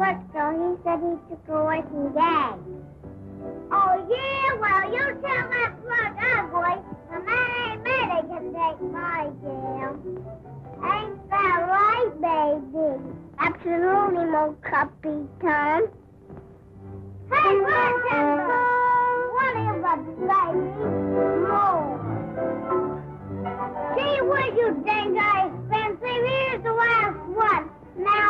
work, so he said he took a working day. Oh, yeah? Well, you tell that plug ugly. The man ain't ready can take my jam. Ain't that right, baby? Absolutely, no copy, Tom. Hey, look, What is a baby? Move. Gee, would you think I expensive? Here's the last one. Now,